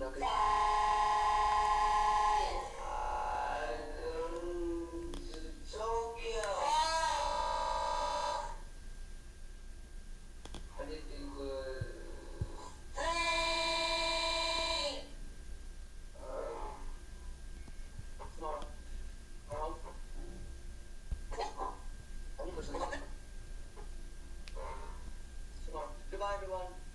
Okay. everyone.